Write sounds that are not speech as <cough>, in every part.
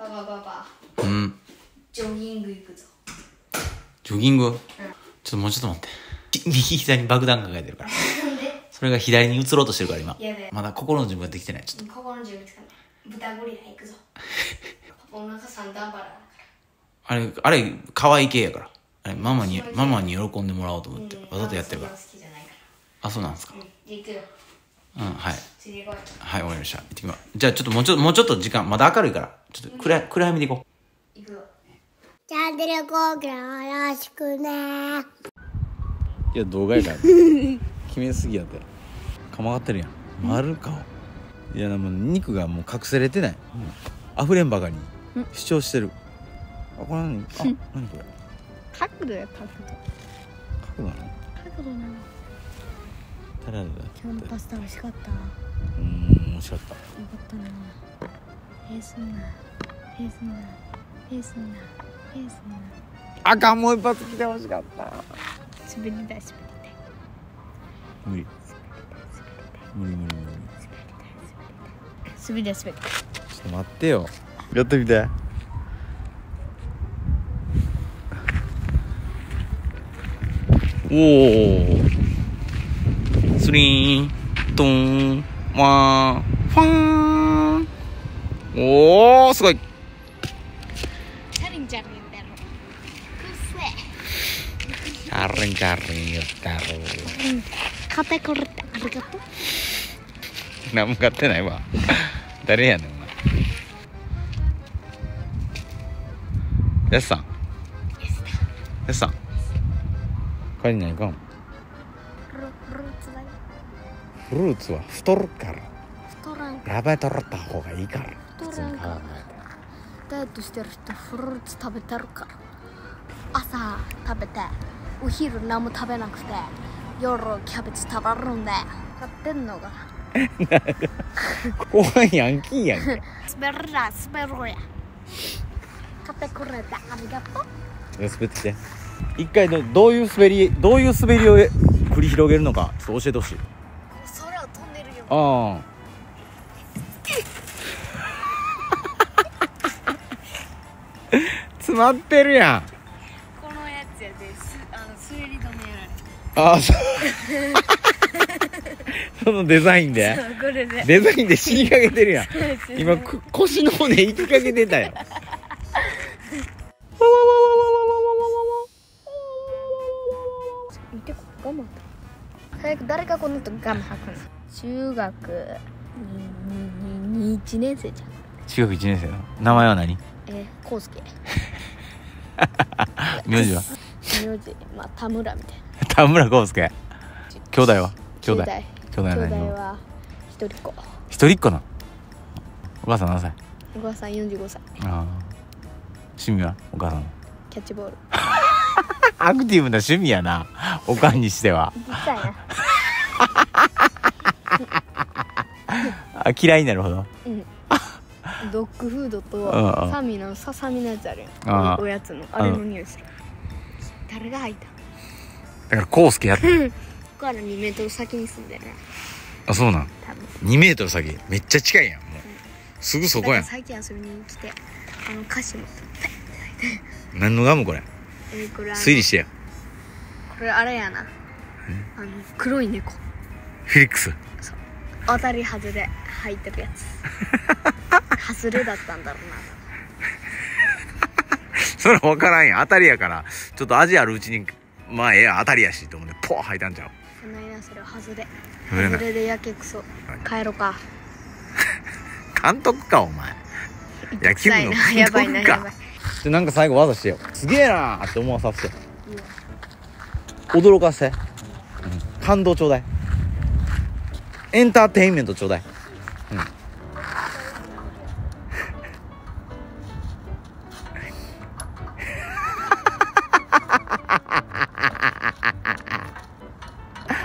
パパパパうん。ジョギング行くぞ。ジョギング、ちょっともうちょっと待って。<laughs> 右膝に爆弾抱えてるから。それが左に移ろうとしてるから今。まだ心の準備ができてない。ちょっと。ここの準備つかない。豚ゴリラ行くぞ。<laughs> パパお腹三段腹だかあれあれ可愛い系やから。あれママにママに喜んでもらおうと思って、らわざとやってるから。あそうなんですから。うん行くようんはいはい、わかりました。行ってきます。じゃあ、ちょっともうちょっと、もうちょっと時間、まだ明るいから、ちょっと暗い、暗闇で行こ行くよチャンネル登録よろしくねう。いや、動画やから。決めすぎやって。かまがってるやん。丸顔。いや、もう肉がもう隠せれてない。うん、溢れんばかりに主張してる。あ、これ何？あ、何これ？角度や角度角なの？角度なのタララだ。今日のパスタ美味しかったうん、美味しかったよか。ったなえーすんなえーすんなえーすんなえーすんなあかん、もう一発来てほしかった。滑りたい滑りたい無理。無理無理無理。滑りたい滑りたいちょっと待ってよ。やってみて。おお。スリーン、トン、ワン、ファーン。おお、すごい。チャリンチャリンだろくっせチャリンチャリン言ったろ。肩これってありがとう何も買ってないわ。誰やねん、お前。やすさん。やすさん。他に何かんフルフルーツだよフルーツは太るから。太らん食べとった方がいいから。太らんか。らダイエットしてる人フルーツ食べてるから。朝食べてお昼何も食べなくて夜キャベツ食べるんで。買ってんのが。後半ヤンキーやんけ。<laughs> 滑るな滑ろうや。買ってくれてありがとう。滑って。一回どどういう滑り、どういう滑りを繰り広げるのか、ちょっと教えてほしい。空を飛んでるよああ。<laughs> 詰まってるやん。このやつやですあの滑り止めやああ、そう。<laughs> そのデザインで？デザインで死にかけてるやん。今、く腰の骨行きかけてたよ。見早く誰かこの人ガム吐くの中学にににに1年生じゃん。中学1年生の？名前は何？えー、スケ <laughs> 名字は？名字まあ田村みたいな。田村康介？兄弟は？兄弟。兄弟。兄弟は兄何弟は一人っ子。一人っ子なの？お母さん何歳？お母さん45歳。ああ趣味は？お母さんの？キャッチボール <laughs> アクティブな趣味やな。おかんにしては。<laughs> あ嫌いになるほど。うん。<laughs> ドッグフードとサミのささみのやつあるやん。おおやつの。あれの匂いする。誰が入った？だから康介やっここから2メートル先に住んでるねあそうなん。多分。2メートル先。めっちゃ近いやんもう。すぐそこやん。最近遊びに来てあの歌詞も何のガムこれ？えー、これあの推理してよ。これあれやな。あの黒い猫。フィリックス？当たり外れ入ってるやつ。<laughs> 外れだったんだろうな。<laughs> それ分からんやん。当たりやから。ちょっと味あるうちにまあええや。当たりやしと思ってポー吐いたんちゃう？そんなになそれは外れ。外れでやけくそ。帰ろうか。<laughs> 監督かお前。野球部の臭いな。やばいなやばいでなんか最後技してよ。すげえなーって思わさせて驚かせ、うん感動ちょうだい。エンターテインメントちょうだい、うん、<laughs>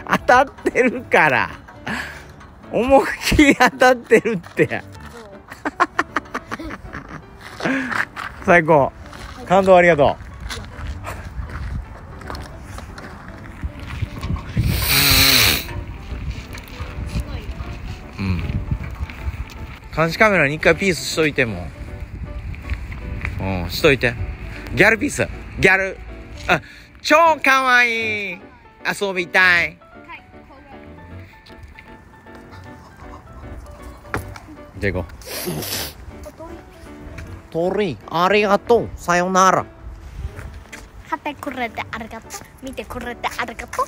当たってるから。思いっきり当たってるって。最高。感動ありがとう。監視カメラに一回ピースしといても。うんしといて。ギャルピース。ギャル。あ超かわいい。遊びたい。じゃあ行こう。鳥ありがとうさよなら買ってくれてありがとう見てくれてありがとう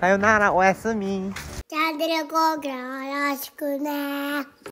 さよならおやすみチャンネル登録よろしくね